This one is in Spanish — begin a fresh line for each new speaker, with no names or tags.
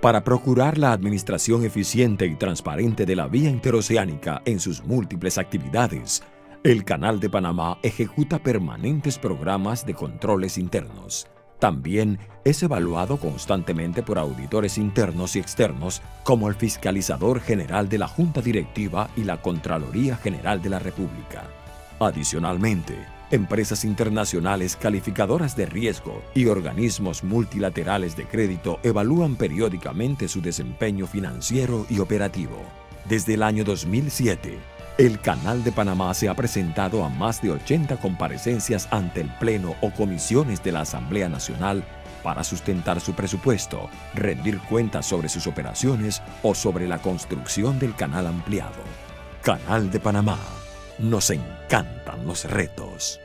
Para procurar la administración eficiente y transparente de la vía interoceánica en sus múltiples actividades, el Canal de Panamá ejecuta permanentes programas de controles internos. También es evaluado constantemente por auditores internos y externos como el Fiscalizador General de la Junta Directiva y la Contraloría General de la República. Adicionalmente, empresas internacionales calificadoras de riesgo y organismos multilaterales de crédito evalúan periódicamente su desempeño financiero y operativo. Desde el año 2007, el Canal de Panamá se ha presentado a más de 80 comparecencias ante el Pleno o comisiones de la Asamblea Nacional para sustentar su presupuesto, rendir cuentas sobre sus operaciones o sobre la construcción del canal ampliado. Canal de Panamá. Nos encantan los retos.